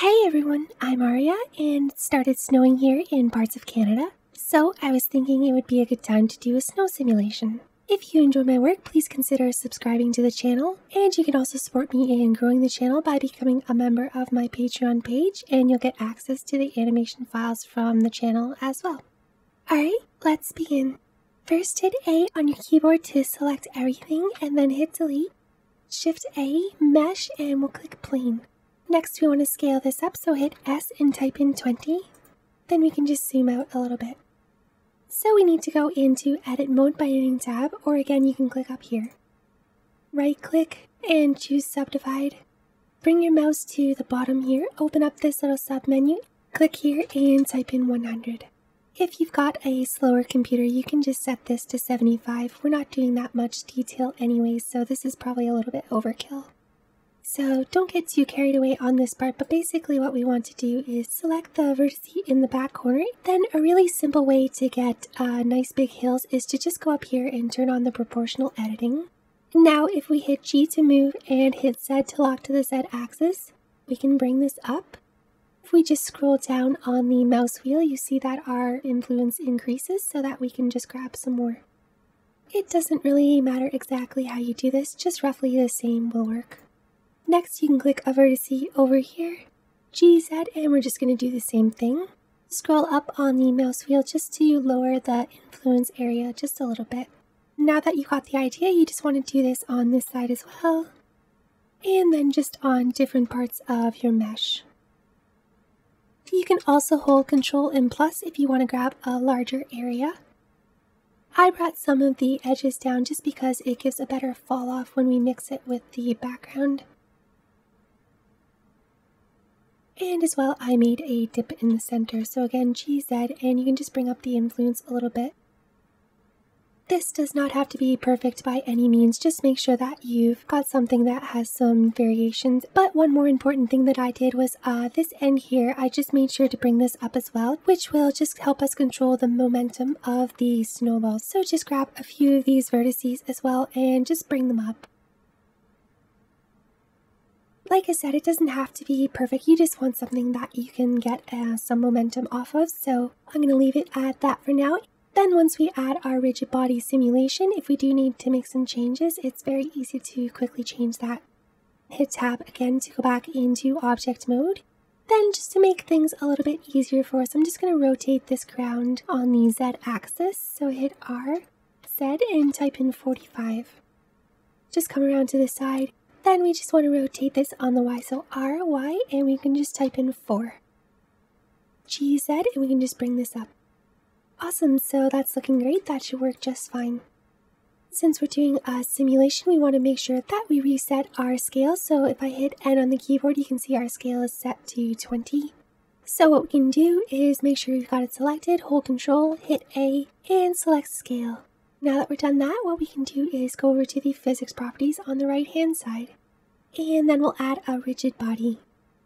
Hey everyone, I'm Aria, and it started snowing here in parts of Canada, so I was thinking it would be a good time to do a snow simulation. If you enjoy my work, please consider subscribing to the channel, and you can also support me in growing the channel by becoming a member of my Patreon page, and you'll get access to the animation files from the channel as well. Alright, let's begin. First hit A on your keyboard to select everything, and then hit delete. Shift A, mesh, and we'll click plane. Next, we want to scale this up, so hit S and type in 20. Then we can just zoom out a little bit. So we need to go into edit mode by hitting tab, or again, you can click up here. Right click and choose subdivide. Bring your mouse to the bottom here, open up this little sub menu, click here and type in 100. If you've got a slower computer, you can just set this to 75. We're not doing that much detail anyways, so this is probably a little bit overkill. So don't get too carried away on this part, but basically what we want to do is select the vertice in the back corner. Then a really simple way to get uh, nice big hills is to just go up here and turn on the proportional editing. Now if we hit G to move and hit Z to lock to the Z axis, we can bring this up. If we just scroll down on the mouse wheel, you see that our influence increases so that we can just grab some more. It doesn't really matter exactly how you do this, just roughly the same will work. Next, you can click a vertice over here, GZ, and we're just going to do the same thing. Scroll up on the mouse wheel just to lower the influence area just a little bit. Now that you got the idea, you just want to do this on this side as well, and then just on different parts of your mesh. You can also hold Control and plus if you want to grab a larger area. I brought some of the edges down just because it gives a better fall off when we mix it with the background. And as well, I made a dip in the center. So again, GZ, and you can just bring up the influence a little bit. This does not have to be perfect by any means, just make sure that you've got something that has some variations. But one more important thing that I did was uh, this end here, I just made sure to bring this up as well, which will just help us control the momentum of the snowballs. So just grab a few of these vertices as well and just bring them up. Like I said, it doesn't have to be perfect. You just want something that you can get uh, some momentum off of. So I'm going to leave it at that for now. Then once we add our rigid body simulation, if we do need to make some changes, it's very easy to quickly change that. Hit tab again to go back into object mode. Then just to make things a little bit easier for us, I'm just going to rotate this ground on the Z axis. So hit R, Z, and type in 45. Just come around to the side then we just want to rotate this on the Y. So R, Y, and we can just type in 4. G, Z, and we can just bring this up. Awesome, so that's looking great. That should work just fine. Since we're doing a simulation, we want to make sure that we reset our scale. So if I hit N on the keyboard, you can see our scale is set to 20. So what we can do is make sure you've got it selected, hold control, hit A, and select scale. Now that we're done that, what we can do is go over to the physics properties on the right hand side. And then we'll add a rigid body.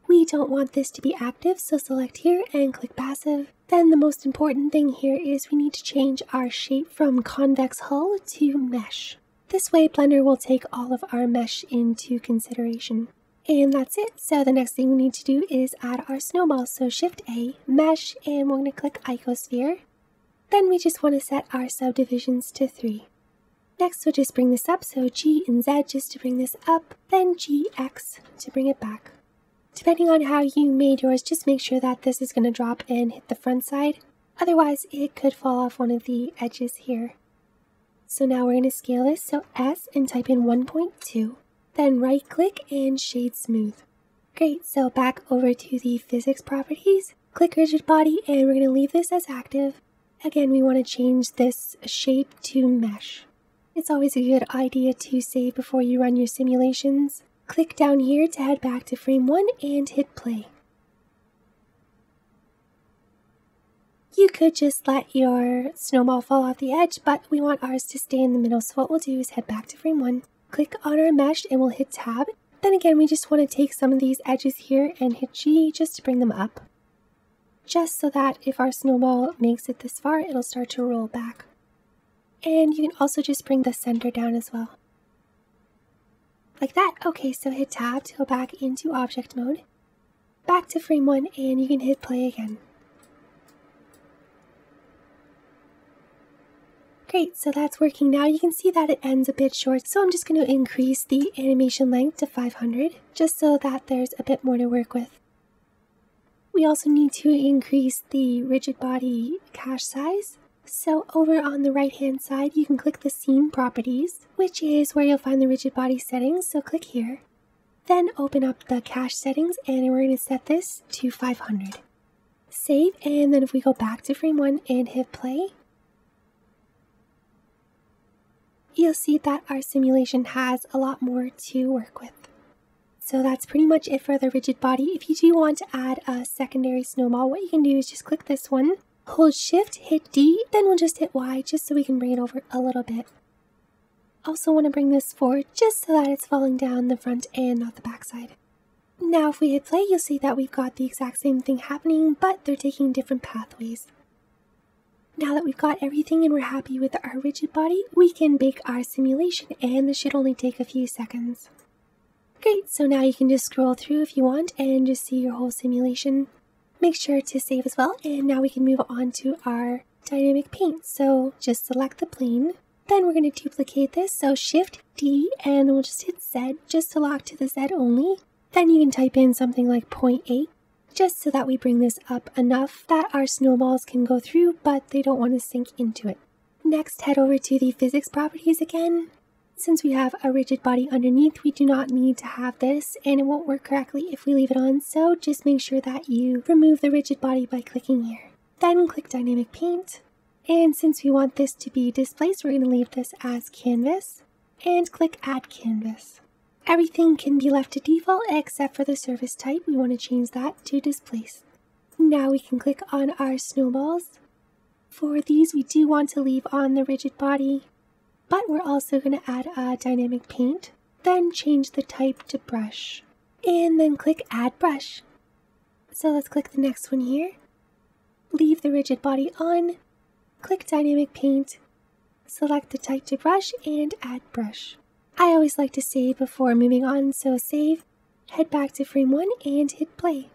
We don't want this to be active, so select here and click passive. Then the most important thing here is we need to change our shape from convex hull to mesh. This way Blender will take all of our mesh into consideration. And that's it. So the next thing we need to do is add our snowball. So Shift A, Mesh, and we're going to click Icosphere. Then we just want to set our subdivisions to 3. Next we'll just bring this up, so G and Z just to bring this up, then GX to bring it back. Depending on how you made yours, just make sure that this is going to drop and hit the front side. Otherwise, it could fall off one of the edges here. So now we're going to scale this, so S and type in 1.2. Then right click and shade smooth. Great, so back over to the physics properties, click rigid body and we're going to leave this as active Again, we want to change this shape to mesh. It's always a good idea to save before you run your simulations. Click down here to head back to frame 1 and hit play. You could just let your snowball fall off the edge, but we want ours to stay in the middle, so what we'll do is head back to frame 1, click on our mesh, and we'll hit tab. Then again, we just want to take some of these edges here and hit G just to bring them up just so that if our snowball makes it this far, it'll start to roll back. And you can also just bring the center down as well. Like that. Okay, so hit tab to go back into object mode. back to frame one and you can hit play again. Great, so that's working now. You can see that it ends a bit short, so I'm just going to increase the animation length to 500, just so that there's a bit more to work with. We also need to increase the rigid body cache size. So over on the right hand side, you can click the scene properties, which is where you'll find the rigid body settings. So click here. Then open up the cache settings and we're going to set this to 500. Save and then if we go back to frame one and hit play, you'll see that our simulation has a lot more to work with. So that's pretty much it for the rigid body. If you do want to add a secondary snowball, what you can do is just click this one, hold shift, hit D, then we'll just hit Y just so we can bring it over a little bit. Also want to bring this forward just so that it's falling down the front and not the backside. Now if we hit play, you'll see that we've got the exact same thing happening, but they're taking different pathways. Now that we've got everything and we're happy with our rigid body, we can bake our simulation and this should only take a few seconds. Great, so now you can just scroll through if you want and just see your whole simulation. Make sure to save as well, and now we can move on to our dynamic paint. So just select the plane, then we're going to duplicate this, so Shift D, and we'll just hit Z just to lock to the Z only. Then you can type in something like 0.8 just so that we bring this up enough that our snowballs can go through, but they don't want to sink into it. Next, head over to the physics properties again. Since we have a rigid body underneath, we do not need to have this, and it won't work correctly if we leave it on, so just make sure that you remove the rigid body by clicking here. Then click Dynamic Paint, and since we want this to be displaced, we're going to leave this as Canvas, and click Add Canvas. Everything can be left to default except for the surface type. We want to change that to displace. Now we can click on our snowballs. For these, we do want to leave on the rigid body, but we're also going to add a dynamic paint, then change the type to brush, and then click add brush. So let's click the next one here. Leave the rigid body on, click dynamic paint, select the type to brush, and add brush. I always like to save before moving on, so save, head back to frame 1 and hit play.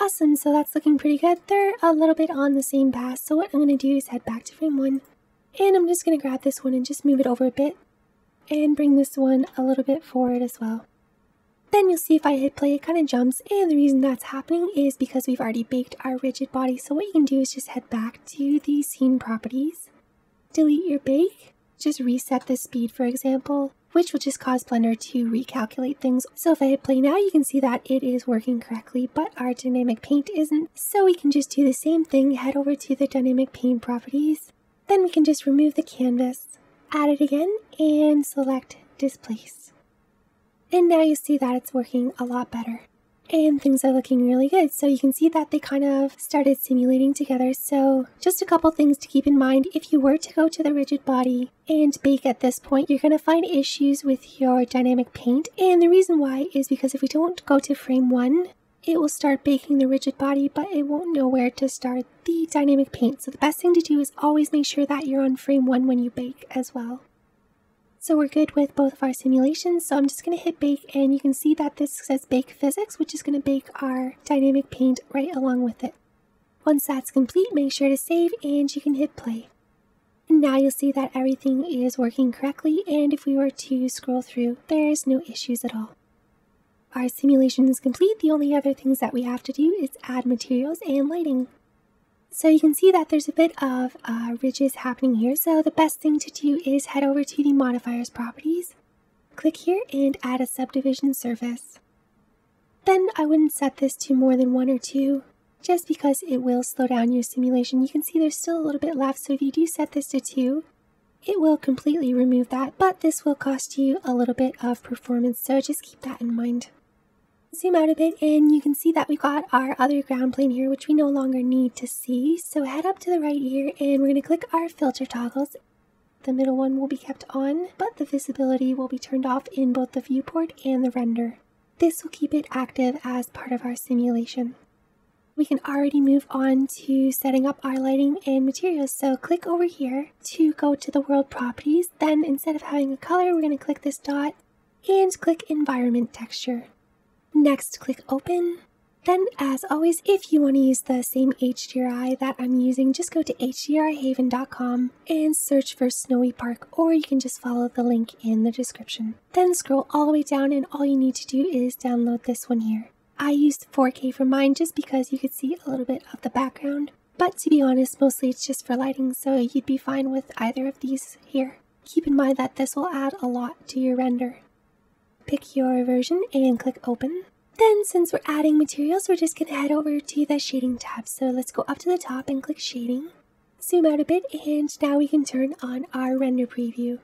Awesome, so that's looking pretty good. They're a little bit on the same path, so what I'm going to do is head back to frame 1. And I'm just going to grab this one and just move it over a bit. And bring this one a little bit forward as well. Then you'll see if I hit play, it kind of jumps. And the reason that's happening is because we've already baked our rigid body. So what you can do is just head back to the scene properties. Delete your bake just reset the speed, for example, which will just cause Blender to recalculate things. So if I hit play now, you can see that it is working correctly, but our dynamic paint isn't. So we can just do the same thing, head over to the dynamic paint properties. Then we can just remove the canvas, add it again, and select displace. And now you see that it's working a lot better and things are looking really good. So you can see that they kind of started simulating together. So just a couple things to keep in mind. If you were to go to the rigid body and bake at this point, you're going to find issues with your dynamic paint. And the reason why is because if we don't go to frame one, it will start baking the rigid body, but it won't know where to start the dynamic paint. So the best thing to do is always make sure that you're on frame one when you bake as well. So we're good with both of our simulations. So I'm just going to hit bake and you can see that this says bake physics, which is going to bake our dynamic paint right along with it. Once that's complete, make sure to save and you can hit play. And now you'll see that everything is working correctly and if we were to scroll through, there's no issues at all. Our simulation is complete. The only other things that we have to do is add materials and lighting. So you can see that there's a bit of uh, ridges happening here. So the best thing to do is head over to the modifiers properties, click here and add a subdivision surface. Then I wouldn't set this to more than one or two, just because it will slow down your simulation. You can see there's still a little bit left, so if you do set this to two, it will completely remove that, but this will cost you a little bit of performance, so just keep that in mind zoom out a bit and you can see that we've got our other ground plane here which we no longer need to see. So head up to the right here and we're going to click our filter toggles. The middle one will be kept on, but the visibility will be turned off in both the viewport and the render. This will keep it active as part of our simulation. We can already move on to setting up our lighting and materials. So click over here to go to the world properties. Then instead of having a color, we're going to click this dot and click environment texture. Next, click open. Then, as always, if you want to use the same HDRI that I'm using, just go to hdrihaven.com and search for Snowy Park, or you can just follow the link in the description. Then scroll all the way down, and all you need to do is download this one here. I used 4K for mine just because you could see a little bit of the background, but to be honest, mostly it's just for lighting, so you'd be fine with either of these here. Keep in mind that this will add a lot to your render. Pick your version and click open. Then, since we're adding materials, we're just to head over to the shading tab. So let's go up to the top and click shading. Zoom out a bit and now we can turn on our render preview.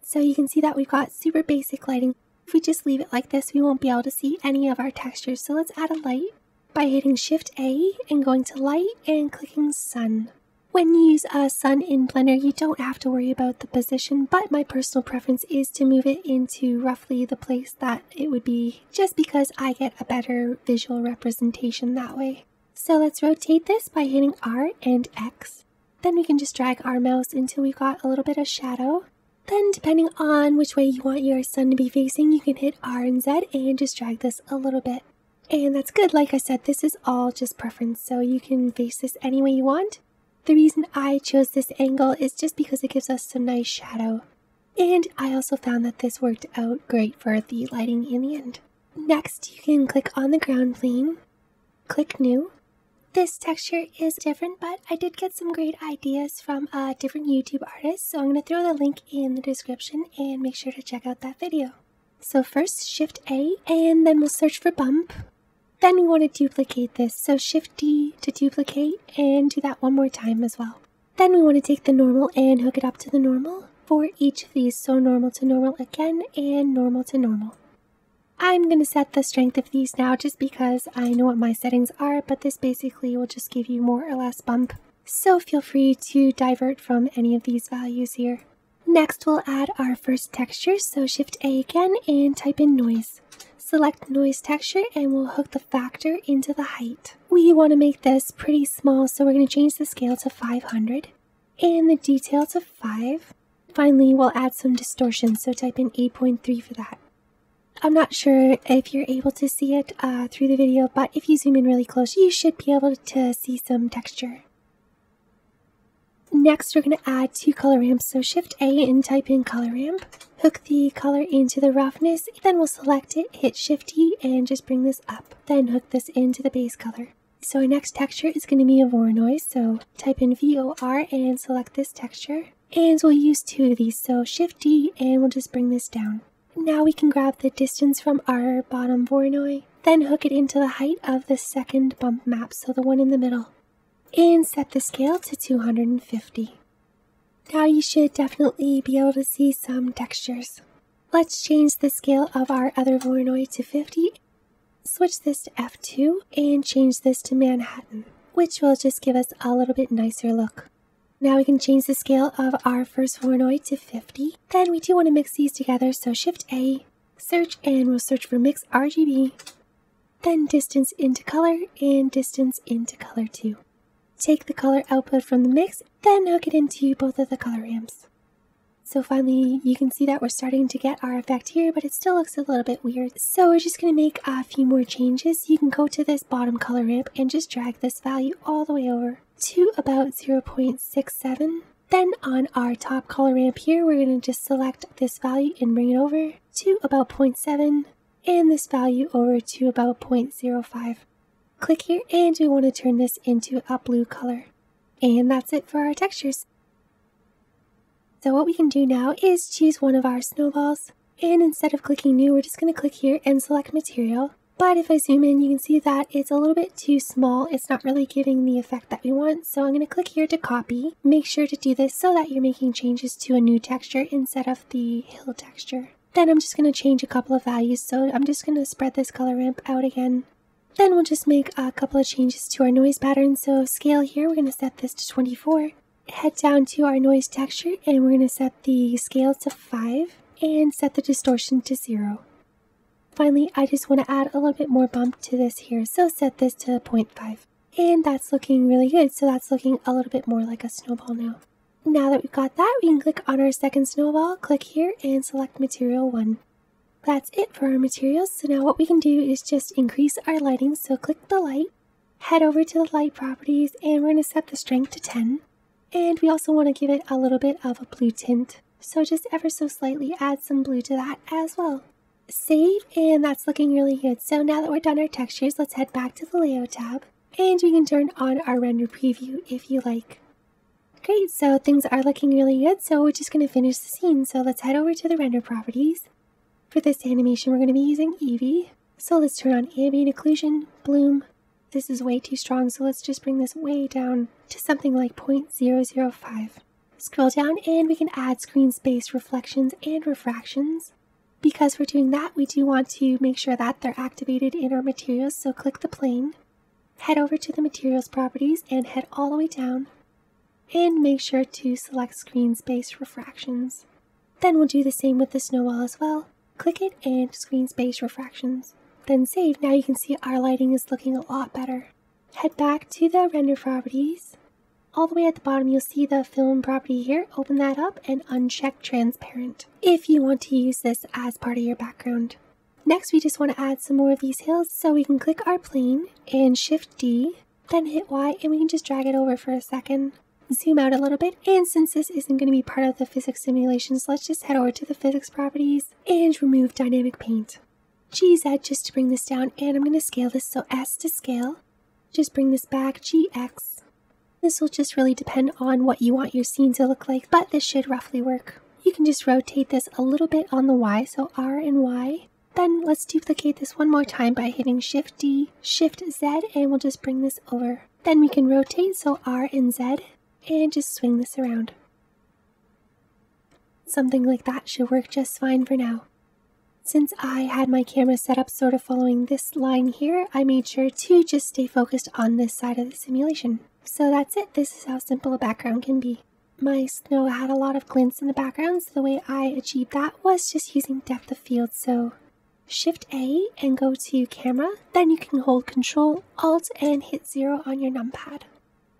So you can see that we've got super basic lighting. If we just leave it like this, we won't be able to see any of our textures. So let's add a light by hitting Shift A and going to light and clicking sun. When you use a sun in Blender, you don't have to worry about the position, but my personal preference is to move it into roughly the place that it would be, just because I get a better visual representation that way. So let's rotate this by hitting R and X. Then we can just drag our mouse until we've got a little bit of shadow. Then depending on which way you want your sun to be facing, you can hit R and Z and just drag this a little bit. And that's good, like I said, this is all just preference, so you can face this any way you want. The reason I chose this angle is just because it gives us some nice shadow. And I also found that this worked out great for the lighting in the end. Next, you can click on the ground plane, click new. This texture is different, but I did get some great ideas from a different YouTube artist, so I'm going to throw the link in the description and make sure to check out that video. So first, Shift A, and then we'll search for bump, then we want to duplicate this, so Shift D to duplicate and do that one more time as well. Then we want to take the normal and hook it up to the normal for each of these, so normal to normal again and normal to normal. I'm going to set the strength of these now just because I know what my settings are, but this basically will just give you more or less bump. So feel free to divert from any of these values here. Next we'll add our first texture, so Shift A again and type in noise. Select noise texture and we'll hook the factor into the height. We want to make this pretty small so we're going to change the scale to 500 and the detail to 5. Finally we'll add some distortion so type in 8.3 for that. I'm not sure if you're able to see it uh, through the video but if you zoom in really close you should be able to see some texture. Next, we're going to add two color ramps. So shift A and type in color ramp. Hook the color into the roughness. Then we'll select it, hit shift E, and just bring this up. Then hook this into the base color. So our next texture is going to be a Voronoi. So type in VOR and select this texture. And we'll use two of these. So shift D and we'll just bring this down. Now we can grab the distance from our bottom Voronoi. Then hook it into the height of the second bump map. So the one in the middle and set the scale to 250. Now you should definitely be able to see some textures. Let's change the scale of our other Voronoi to 50. Switch this to F2 and change this to Manhattan, which will just give us a little bit nicer look. Now we can change the scale of our first Voronoi to 50. Then we do want to mix these together, so Shift A, search, and we'll search for Mix RGB. Then distance into color and distance into color 2. Take the color output from the mix, then hook it into both of the color ramps. So finally, you can see that we're starting to get our effect here, but it still looks a little bit weird. So we're just going to make a few more changes. You can go to this bottom color ramp and just drag this value all the way over to about 0.67. Then on our top color ramp here, we're going to just select this value and bring it over to about 0.7 and this value over to about 0.05. Click here and we want to turn this into a blue color. And that's it for our textures. So what we can do now is choose one of our snowballs. And instead of clicking new, we're just going to click here and select material. But if I zoom in, you can see that it's a little bit too small. It's not really giving the effect that we want. So I'm going to click here to copy. Make sure to do this so that you're making changes to a new texture instead of the hill texture. Then I'm just going to change a couple of values. So I'm just going to spread this color ramp out again then we'll just make a couple of changes to our noise pattern. So scale here, we're going to set this to 24. Head down to our noise texture and we're going to set the scale to 5 and set the distortion to 0. Finally, I just want to add a little bit more bump to this here, so set this to 0.5. And that's looking really good, so that's looking a little bit more like a snowball now. Now that we've got that, we can click on our second snowball, click here, and select Material 1. That's it for our materials. So now what we can do is just increase our lighting. So click the light, head over to the light properties, and we're going to set the strength to 10. And we also want to give it a little bit of a blue tint. So just ever so slightly add some blue to that as well. Save, and that's looking really good. So now that we're done our textures, let's head back to the layout tab. And we can turn on our render preview if you like. Great, so things are looking really good, so we're just going to finish the scene. So let's head over to the render properties. For this animation, we're going to be using Eevee. So let's turn on ambient occlusion, bloom. This is way too strong, so let's just bring this way down to something like 0.005. Scroll down and we can add screen space reflections and refractions. Because we're doing that, we do want to make sure that they're activated in our materials, so click the plane, head over to the materials properties and head all the way down and make sure to select screen space refractions. Then we'll do the same with the snowball as well. Click it and screen space refractions. Then save. Now you can see our lighting is looking a lot better. Head back to the render properties. All the way at the bottom, you'll see the film property here. Open that up and uncheck transparent if you want to use this as part of your background. Next, we just want to add some more of these hills, so we can click our plane and Shift D, then hit Y, and we can just drag it over for a second zoom out a little bit. And since this isn't going to be part of the physics simulations, let's just head over to the physics properties and remove dynamic paint. GZ just to bring this down, and I'm going to scale this, so S to scale. Just bring this back, GX. This will just really depend on what you want your scene to look like, but this should roughly work. You can just rotate this a little bit on the Y, so R and Y. Then let's duplicate this one more time by hitting Shift D, Shift Z, and we'll just bring this over. Then we can rotate, so R and Z, and just swing this around. Something like that should work just fine for now. Since I had my camera set up sort of following this line here, I made sure to just stay focused on this side of the simulation. So that's it, this is how simple a background can be. My snow had a lot of glints in the background, so the way I achieved that was just using depth of field. So Shift A and go to camera, then you can hold Control Alt and hit zero on your numpad.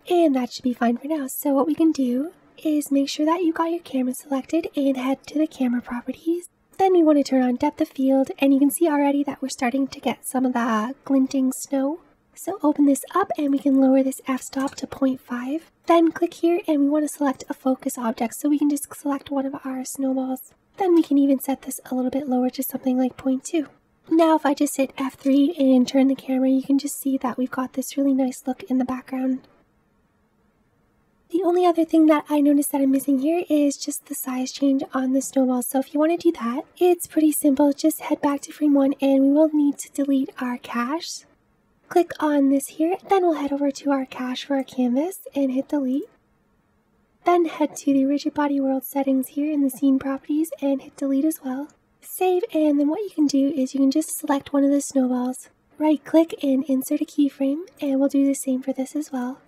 And that should be fine for now. So what we can do is make sure that you got your camera selected and head to the camera properties. Then we want to turn on depth of field and you can see already that we're starting to get some of the glinting snow. So open this up and we can lower this f-stop to 0.5. Then click here and we want to select a focus object so we can just select one of our snowballs. Then we can even set this a little bit lower to something like 0.2. Now if I just hit F3 and turn the camera, you can just see that we've got this really nice look in the background. The only other thing that I noticed that I'm missing here is just the size change on the snowball. So if you want to do that, it's pretty simple. Just head back to frame one and we will need to delete our cache. Click on this here, then we'll head over to our cache for our canvas and hit delete. Then head to the rigid body world settings here in the scene properties and hit delete as well. Save and then what you can do is you can just select one of the snowballs. Right click and insert a keyframe and we'll do the same for this as well.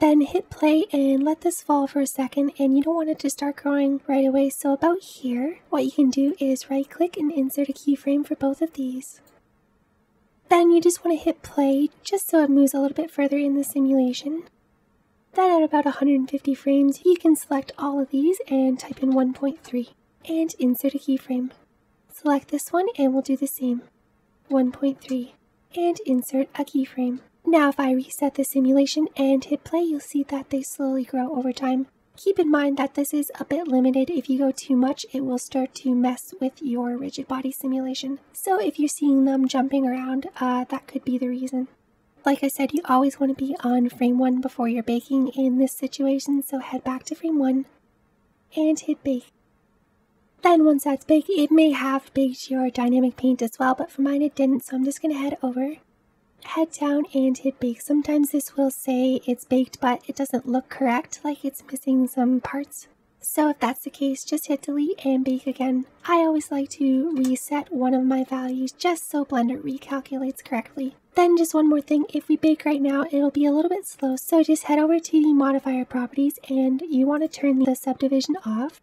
Then hit play and let this fall for a second and you don't want it to start growing right away. So about here, what you can do is right click and insert a keyframe for both of these. Then you just want to hit play just so it moves a little bit further in the simulation. Then at about 150 frames, you can select all of these and type in 1.3 and insert a keyframe. Select this one and we'll do the same. 1.3 and insert a keyframe. Now if I reset the simulation and hit play, you'll see that they slowly grow over time. Keep in mind that this is a bit limited. If you go too much, it will start to mess with your rigid body simulation. So if you're seeing them jumping around, uh, that could be the reason. Like I said, you always want to be on frame 1 before you're baking in this situation, so head back to frame 1 and hit bake. Then once that's baked, it may have baked your dynamic paint as well, but for mine it didn't, so I'm just going to head over head down and hit bake. Sometimes this will say it's baked, but it doesn't look correct, like it's missing some parts. So if that's the case, just hit delete and bake again. I always like to reset one of my values just so Blender recalculates correctly. Then just one more thing, if we bake right now, it'll be a little bit slow. So just head over to the modifier properties and you want to turn the subdivision off.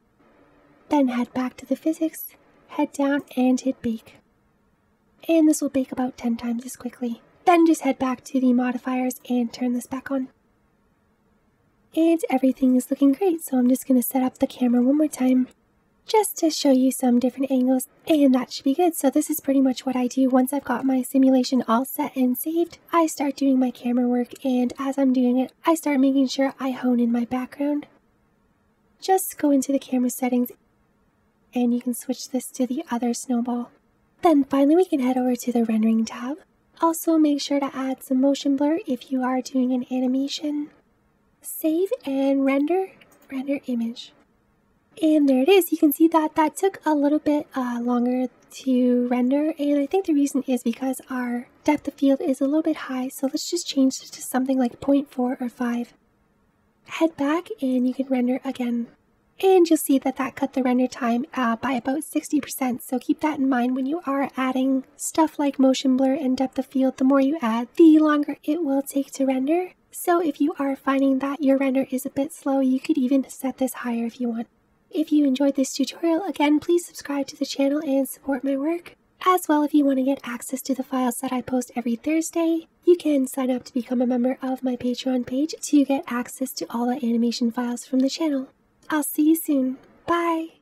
Then head back to the physics, head down and hit bake. And this will bake about 10 times as quickly. Then just head back to the modifiers and turn this back on. And everything is looking great, so I'm just going to set up the camera one more time. just to show you some different angles and that should be good. So this is pretty much what I do once I've got my simulation all set and saved. I start doing my camera work and as I'm doing it, I start making sure I hone in my background. Just go into the camera settings and you can switch this to the other snowball. Then finally we can head over to the rendering tab. Also make sure to add some motion blur if you are doing an animation. Save and render, render image. And there it is. You can see that that took a little bit uh, longer to render. And I think the reason is because our depth of field is a little bit high. So let's just change it to something like 0.4 or 5. Head back and you can render again. And you'll see that that cut the render time uh, by about 60%. So keep that in mind when you are adding stuff like motion blur and depth of field. The more you add, the longer it will take to render. So if you are finding that your render is a bit slow, you could even set this higher if you want. If you enjoyed this tutorial, again, please subscribe to the channel and support my work. As well, if you want to get access to the files that I post every Thursday, you can sign up to become a member of my Patreon page to get access to all the animation files from the channel. I'll see you soon. Bye!